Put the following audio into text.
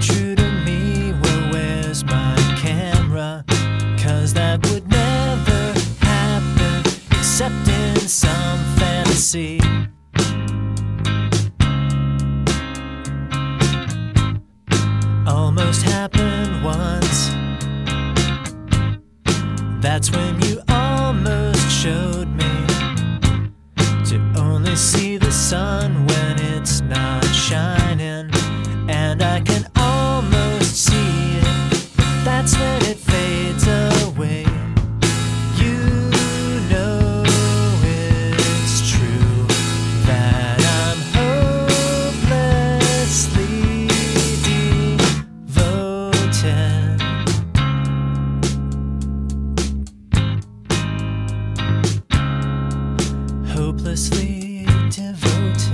true to me. Well, where's my camera? Cause that would never happen except in some fantasy. Almost happened once. That's when you hopelessly devoted.